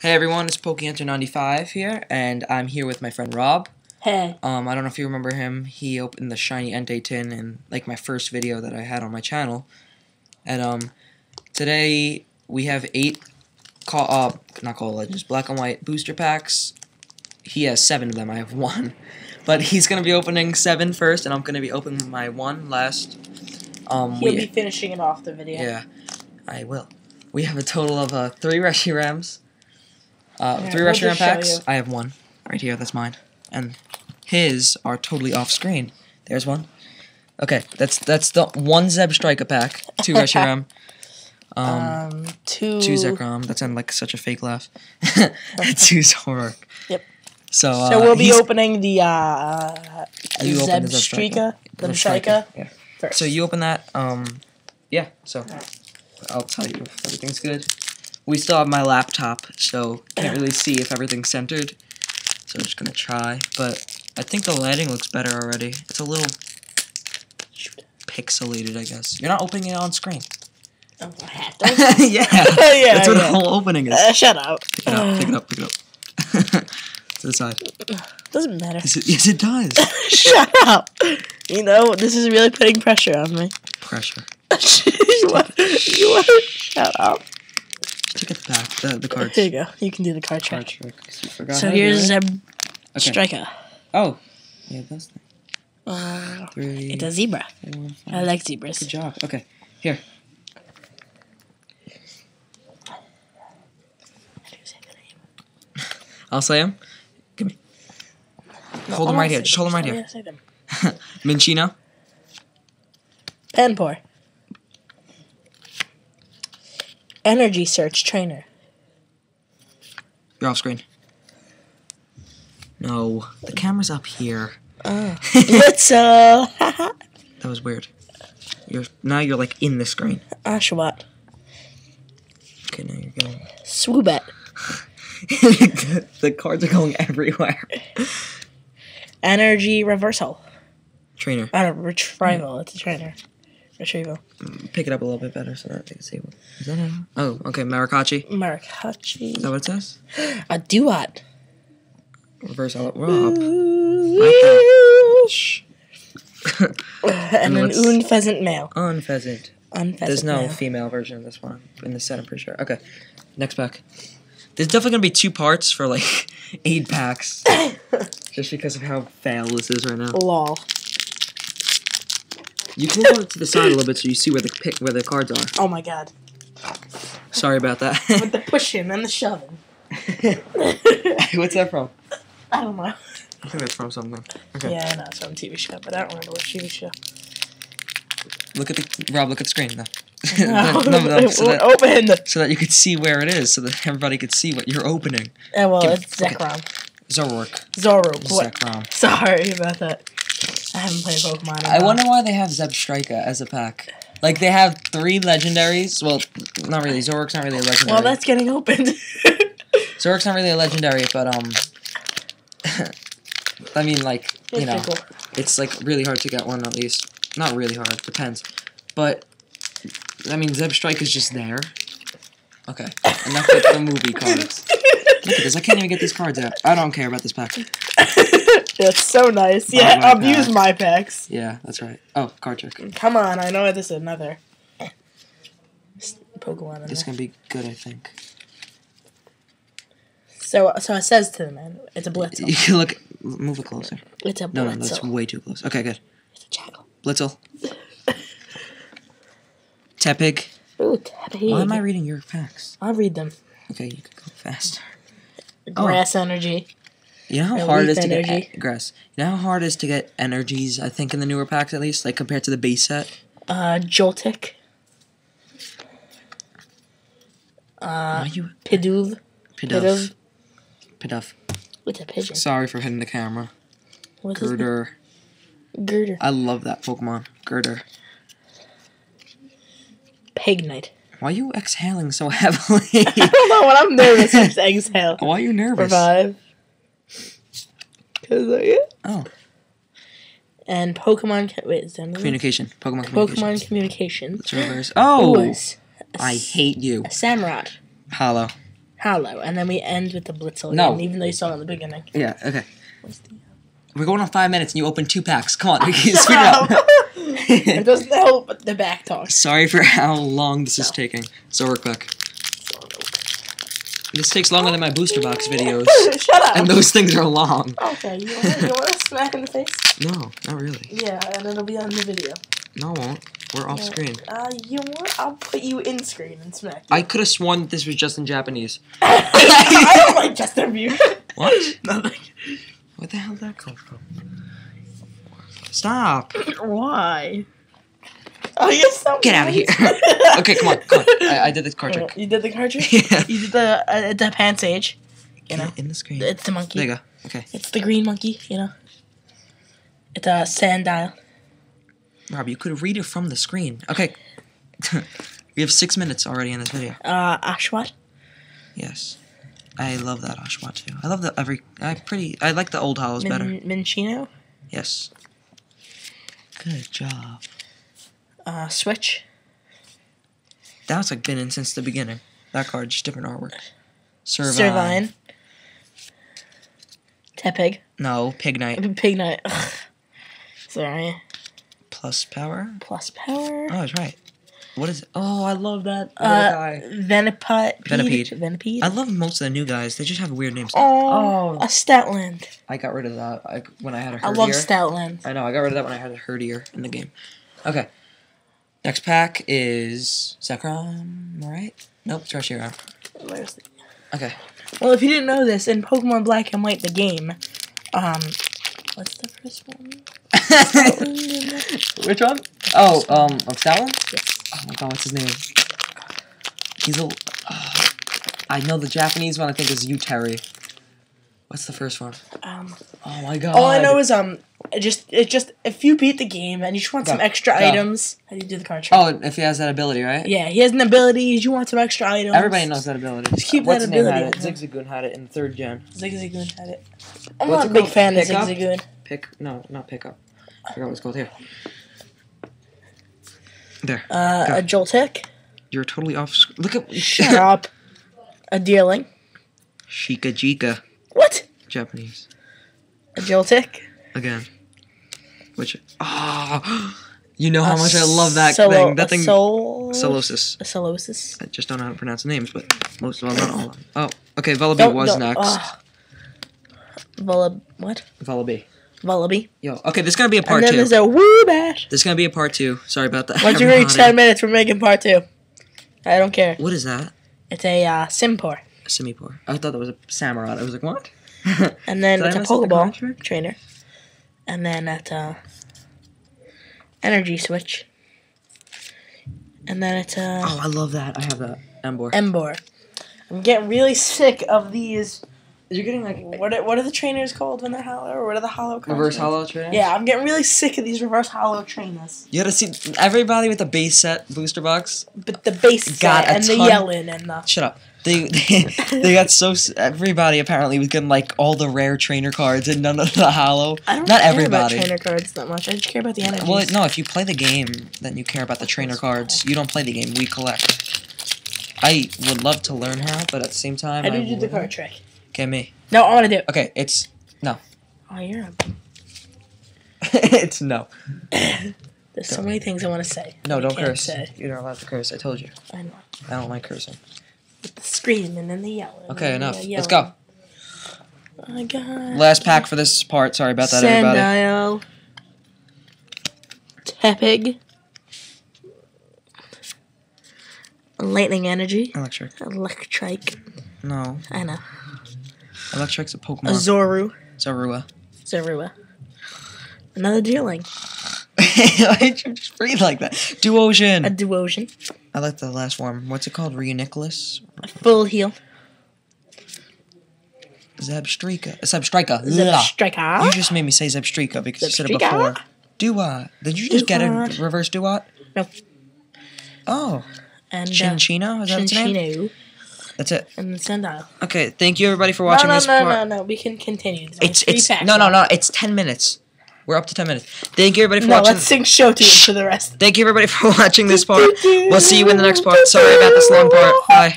Hey everyone, it's PokeHunter95 here, and I'm here with my friend Rob. Hey. Um, I don't know if you remember him. He opened the shiny Entei tin in like my first video that I had on my channel. And um, today we have eight call uh not Call Legends Black and White booster packs. He has seven of them. I have one, but he's gonna be opening seven first, and I'm gonna be opening my one last. Um, He'll we, be finishing it off the video. yeah, I will. We have a total of uh, three Reshirams. Uh, three we'll show packs. I have one right here. That's mine, and his are totally off screen. There's one. Okay, that's that's the one Zeb Striker pack. Two Reshiram. Um, Um, two. two Zekrom. That sounded like such a fake laugh. two Zoroark. Yep. So, uh, So we'll be opening the uh, You open Zeb the Zeb Strika, the Strika Yeah. first. So you open that. Um, yeah. So I'll tell you if everything's good. We still have my laptop, so can't really see if everything's centered. So I'm just gonna try, but I think the lighting looks better already. It's a little pixelated, I guess. You're not opening it on screen. Oh, to. yeah. yeah, That's what yeah. the whole opening is. Uh, shut up. Pick it up. Pick it up. Pick it up. to the side. Doesn't matter. Yes, it, yes, it does. shut up. You know this is really putting pressure on me. Pressure. you want? You want? Shut up. Look at the back. The, the cards. Here you go. You can do the card Card trick. trick. 'cause So how to do here's it. Zeb Okay. Striker. Oh. Yeah, that's the Uh, three. it's a zebra. four. I like zebras. Good job. Okay, here. I'll say them. Give me. Hold them right here. Just hold them right here. Minccino. Panpour. Energy Search Trainer. You're off screen. No, the camera's up here. Oh. That was weird. You're now you're like in the screen. Ah, Oshawott. Okay, now you're going. Swoobat. the cards are going everywhere. Energy Reversal. Trainer, I don't retrieval. It's a trainer. Retrieval. pick it up a little bit better so that they can see what. Is that mm-hmm. a, Oh, okay, Marikachi. Is that what it says? A Dewott. Reverse out Rob. and Shh. an what's- Unfezant male. Unfezant. Unfezant There's no male. female version of this one in the set, I'm pretty sure. Okay, next pack. There's definitely gonna be two parts for like eight packs, just because of how fail this is right now. Lol. You can move it to the side a little bit so you see where the pick where the cards are. Oh my god. Sorry about that. With the pushing and the shoving. What's that from? I don't know. I think that's from something. Okay. Yeah, I know it's from a TV show, but I don't remember what TV show. Look at the Rob. Look at the screen now. No, no, no, it so, that, open. so that you could see where it is, so that everybody could see what you're opening. Yeah, well, Give- it's. Zekrom. Zoroark. Zoro. What? Zekrom. Sorry about that. I haven't played Pokemon. I wonder why they have Zeb Strika as a pack. Like they have three legendaries. Well, not really. Zoroark's not really a legendary. Well, that's getting opened. Zoroark's not really a legendary, but um, I mean, like you It's know, cool. it's like really hard to get one at least. Not really hard, depends. But I mean, Zeb Strike is just there. Okay, enough with the movie cards. Look at this. I can't even get these cards out. I don't care about this pack. That's so nice. Buy Yeah, my abuse pack. my packs. Yeah, that's right. Oh, card trick. Come on, I know this is another Pokemon. This is gonna be good, I think. So, so it says to the man, it's a Blitzle. You can look. Move it closer. It's a No, no, that's way too close. Okay, good. It's a Jackal. Blitzle. Tepig. Ooh, Tepig. Why am I reading your packs? I'll read them. Okay, you can go faster. Oh. Grass energy. You know how hard it is to get grass. You know how hard it is to get energies. I think in the newer packs at least, like compared to the base set. Uh, Joltik. Why Uh, you Pidove. Pidove? Pidove. What's a pigeon? Sorry for hitting the camera. What Gurdurr. Gurdurr. I love that Pokemon. Gurdurr. Pignite. Why are you exhaling so heavily? I don't know when I'm nervous. I just exhale. Why are you nervous? Revive. Cause I it. Oh, And Pokemon. Wait, is that communication. Pokemon communication. Pokemon communication. Let's reverse. Oh, I hate you. a Samurott. Hollow. Hollow, and then we end with the Blitzle. No. again, even though you saw it in the beginning. Yeah. Okay. Uh, we're going on five minutes, and you open two packs. Come on, speed it it doesn't help the back talk. Sorry for how long this is taking. So we're quick. This takes longer than my booster box videos, Shut up. and those things are long. Okay, you want, you want to smack in the face? No, not really. Yeah, and it'll be on the video. No, I won't. We're off Yeah. screen. Uh, you want? I'll put you in screen and smack you. I could have sworn that this was just in Japanese. I don't like Justin Bieber. What? Nothing. Where the hell did that come from? Stop! Why? Oh, you're so Get outta here. Okay, come on, come on. I, I did this card trick. You did the card trick? Yeah. You did the uh, the Pansage. You know, in the screen. it's the monkey. There you go. Okay, It's the green monkey. You know. It's a sandile. Rob, you could read it from the screen. Okay. we have six minutes already in this video. Uh, Oshawott. Yes. I love that Oshawott too. I love the every. I pretty. I like the old hollows better. Minccino. Yes. Good job. Uh, Switch. That's like been in since the beginning. That card, just different artwork. Servine. Servine. Tepig. No, Pig Knight. Pignut. Ugh. Sorry. Plus power. Plus power. Oh, that's right. What is? It? Oh, I love that Uh, guy. Venipede. Venipede. Venipede. I love most of the new guys. They just have weird names. Oh, Oh. a Stoutland. I got rid of that I, when I had a I love herdier. Stoutland. I know. I got rid of that when I had a herdier in the game. Okay. Next pack is Zekrom, right? Nope, it's. Where's Okay. Well, if you didn't know this, in Pokemon Black and White, the game, um, what's the first one? Which one? Oh, um, of Salon? Yes. Oh my god, what's his name? He's a. Uh, I know the Japanese one. I think is Uteri. What's the first one? Um, Oh my god. all I know is um, it just it just if you beat the game and you just want Go. some extra Go. items, how do you do the card trick? Oh, if he has that ability, right? Yeah, he has an ability. You want some extra items. Everybody knows that ability. Just keep What's that name had it? Zigzagoon had it in the third gen. Zigzagoon had it. I'm What's not a big called? fan of Pick up? Zigzagoon. Pick no, not pick up. I forgot what's called here. There. Uh, Go. a Joltik. You're totally off. Look at Shut up. A Deerling. Shika Jika, What? Japanese A Joltik. again. Which ah, you know how much I love that Solo- thing. That thing. Sol- Solosis. Solosis. I just don't know how to pronounce the names, but most well, not all. of them. Oh, okay. Vullaby was next. ah. Volab. What? Vullaby. Vullaby. Yo, okay. This is gonna be a part and then two. there's a Woobat. This is gonna be a part two. Sorry about that. Once you reach 10 minutes, we're making part two. I don't care. What is that? It's a uh, Simpor. A Simipour. I thought that was a Samurott. I was like, what? And then it's a the Pokeball trainer. And then at uh, Energy Switch. And then it's a Oh, I love that. I have that. Emboar. Emboar. I'm getting really sick of these. You're getting like What are, what are the trainers called when they're hollow? Or what are the hollow cards? reverse hollow trainers. Yeah, I'm getting really sick of these reverse hollow trainers. You gotta see everybody with the base set booster box. But the base Got set and the yelling and the Shut up. They they, they got so everybody apparently was getting like all the rare trainer cards and none of the hollow. I don't Not care everybody. about trainer cards that much. I just care about the energy. Well, no, if you play the game, then you care about the trainer cards. You don't play the game. We collect. I would love to learn how, but at the same time, How do I do the card trick? Okay, me. No, I want to do it. Okay, it's no. Oh, you're a... it's no. There's so many things I want to say. No, don't curse. Say. You're not allowed to curse. I told you. I know. I don't like cursing. With the screaming and then the yelling. Okay, enough. yelling. Let's go. Oh my god. Last pack for this part. Sorry about that, everybody. Sandile. Tepig. Lightning Energy. Electric. Electrike. No. I know. Electric's a A Pokemon. Zoru. Zorua. Zorua. Another did you just breathe like that? A Duosion. Duosion. I like the last form. What's it called? Reuniclus? A Full Heal. Zebstrika. Zebstrika. Is it a Ugh. Striker? You just made me say Zebstrika because you said it before. Dewott. Did you just get a reverse Dewott? No. Oh. And uh, Chinchino? Is that its name? That's it. And then Sandile. Okay, thank you everybody for watching no, no, this no, part. no, no. We can continue. There's It's it's no no no. It's ten minutes. We're up to ten minutes. Thank you everybody for No, watching. let's sing show tune for the rest. Thank you everybody for watching this part. We'll see you in the next part. Sorry about this long part. Bye.